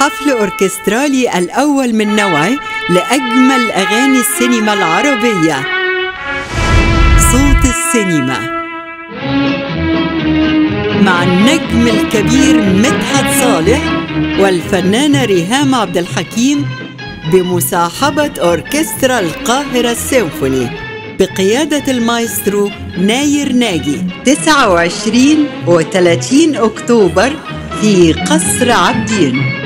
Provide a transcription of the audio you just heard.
حفل أوركسترالي الأول من نوعه لأجمل أغاني السينما العربية. صوت السينما. مع النجم الكبير مدحت صالح والفنانة ريهام عبد الحكيم بمصاحبة أوركسترا القاهرة السيمفوني بقيادة المايسترو ناير ناجي. 29 و 30 أكتوبر في قصر عابدين.